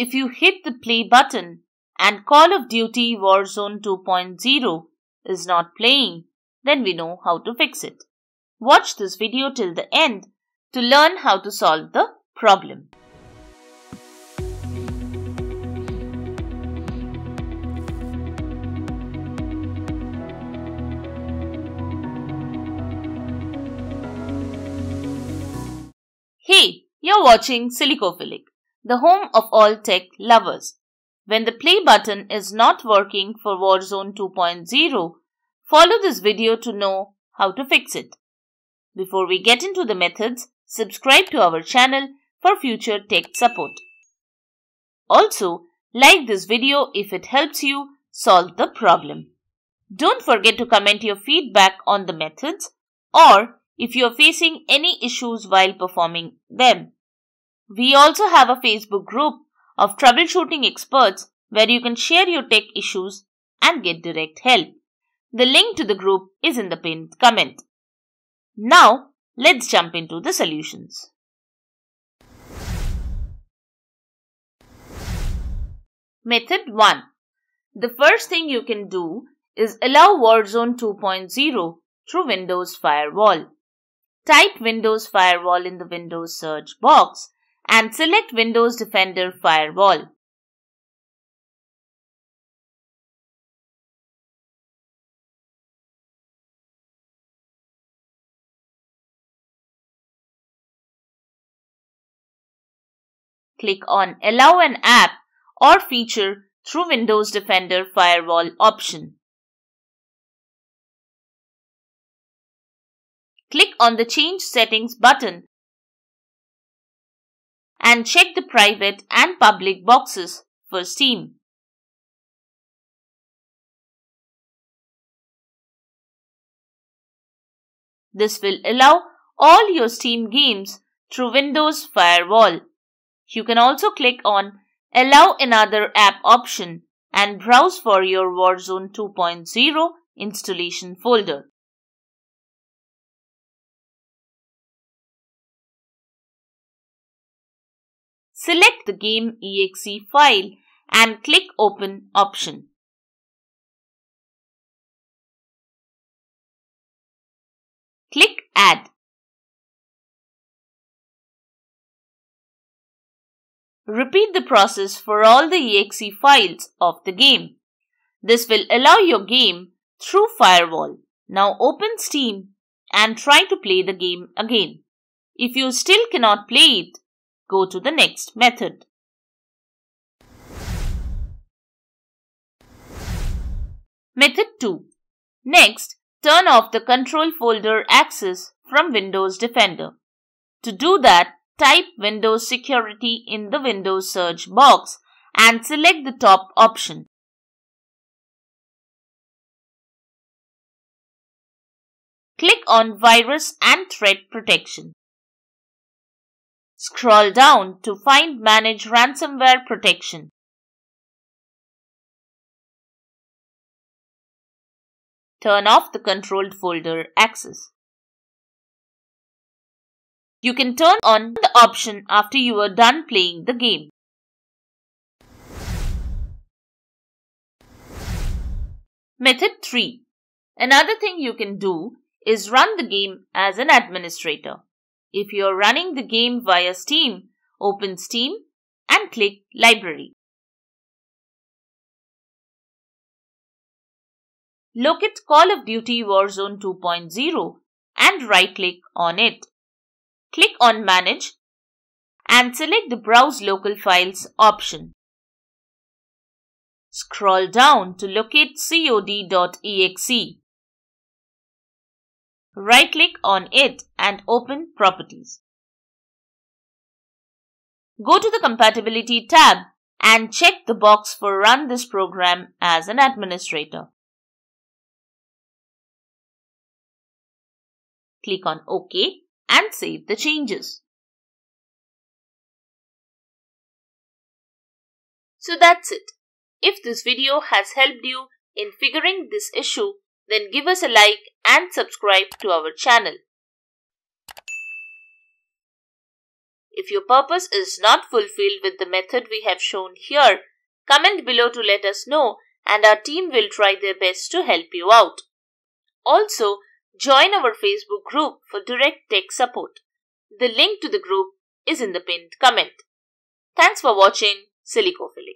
If you hit the play button and Call of Duty Warzone 2.0 is not playing, then we know how to fix it. Watch this video till the end to learn how to solve the problem. Hey, you're watching Silicophilic, the home of all tech lovers. When the play button is not working for Warzone 2.0, follow this video to know how to fix it. Before we get into the methods, subscribe to our channel for future tech support. Also, like this video if it helps you solve the problem. Don't forget to comment your feedback on the methods or if you are facing any issues while performing them. We also have a Facebook group of troubleshooting experts where you can share your tech issues and get direct help. The link to the group is in the pinned comment. Now, let's jump into the solutions. Method 1. The first thing you can do is allow Warzone 2.0 through Windows Firewall. Type Windows Firewall in the Windows search box and select Windows Defender Firewall. Click on Allow an app or feature through Windows Defender Firewall option. Click on the Change Settings button and check the private and public boxes for Steam. This will allow all your Steam games through Windows Firewall. You can also click on Allow another app option and browse for your Warzone 2.0 installation folder. Select the game exe file and click Open option. Click Add. Repeat the process for all the exe files of the game. This will allow your game through Firewall. Now open Steam and try to play the game again. If you still cannot play it, Go to the next method. Method 2. Next, turn off the control folder access from Windows Defender. To do that, type Windows Security in the Windows search box and select the top option. Click on Virus and Threat Protection. Scroll down to find Manage Ransomware Protection. Turn off the controlled folder access. You can turn on the option after you are done playing the game. Method 3. Another thing you can do is run the game as an administrator. If you're running the game via Steam, open Steam and click Library. Locate Call of Duty Warzone 2.0 and right click on it. Click on Manage and select the Browse Local Files option. Scroll down to locate cod.exe. Right click on it and open Properties. Go to the Compatibility tab and check the box for Run this program as an administrator. Click on OK and save the changes. So that's it. If this video has helped you in figuring this issue, then give us a like and subscribe to our channel. If your purpose is not fulfilled with the method we have shown here, comment below to let us know and our team will try their best to help you out. Also, join our Facebook group for direct tech support. The link to the group is in the pinned comment. Thanks for watching Silicophilic.